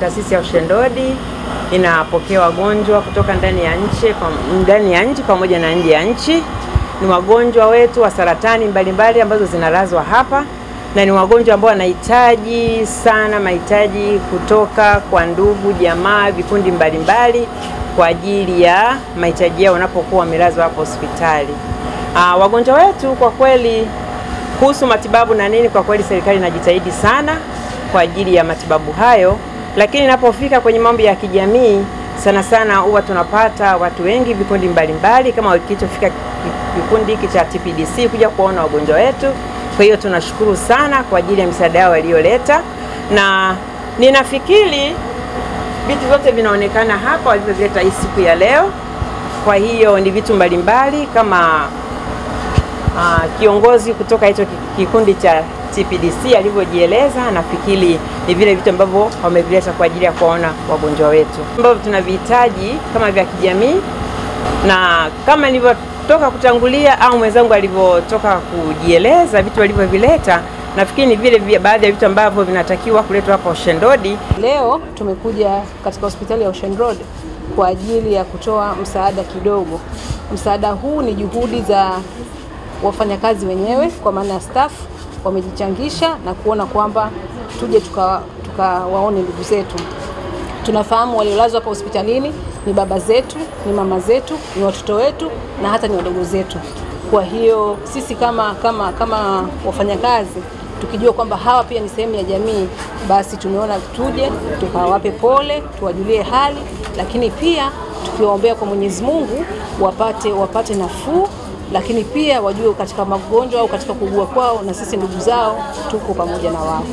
Taasisi ya Ushendodi inapokea wagonjwa kutoka ndani ya nchi ndani ya nchi pamoja na nje ya nchi. Ni wagonjwa wetu wa saratani mbalimbali ambazo zinalazwa hapa na ni wagonjwa ambao wanahitaji sana mahitaji kutoka kwa ndugu, jamaa, vikundi mbalimbali kwa ajili ya mahitaji yao wanapokuwa wamelazwa hapo hospitali. Aa, wagonjwa wetu kwa kweli kuhusu matibabu na nini, kwa kweli serikali inajitahidi sana kwa ajili ya matibabu hayo, lakini inapofika kwenye mambo ya kijamii sana sana huwa tunapata watu wengi vikundi mbalimbali kama kilichofika kikundi hiki cha TPDC kuja kuona wagonjwa wetu. Kwa hiyo tunashukuru sana kwa ajili ya misaada yao waliyoleta, na ninafikiri vitu vyote vinaonekana hapa walivyoleta hii siku ya leo. Kwa hiyo ni vitu mbalimbali kama uh, kiongozi kutoka hicho kikundi cha TPDC alivyojieleza, nafikiri ni vile vitu ambavyo wamevileta kwa ajili ya kuwaona wagonjwa wetu ambavyo tunavihitaji kama vya kijamii, na kama nilivyotoka kutangulia au mwenzangu alivyotoka kujieleza, vitu walivyovileta nafikiri ni vile baadhi ya vitu ambavyo vinatakiwa kuletwa hapa Ocean Road. Leo tumekuja katika hospitali ya Ocean Road kwa ajili ya kutoa msaada kidogo. Msaada huu ni juhudi za wafanyakazi wenyewe kwa maana ya staff wamejichangisha na kuona kwamba tuje tukawaone tuka ndugu zetu. Tunafahamu waliolazwa hapa hospitalini ni baba zetu, ni mama zetu, ni watoto wetu na hata ni wadogo zetu. Kwa hiyo sisi kama, kama, kama wafanyakazi tukijua kwamba hawa pia ni sehemu ya jamii, basi tumeona tuje tukawape pole, tuwajulie hali, lakini pia tukiwaombea kwa Mwenyezi Mungu wapate, wapate nafuu lakini pia wajue katika magonjwa au katika kuugua kwao, na sisi ndugu zao tuko pamoja na wao.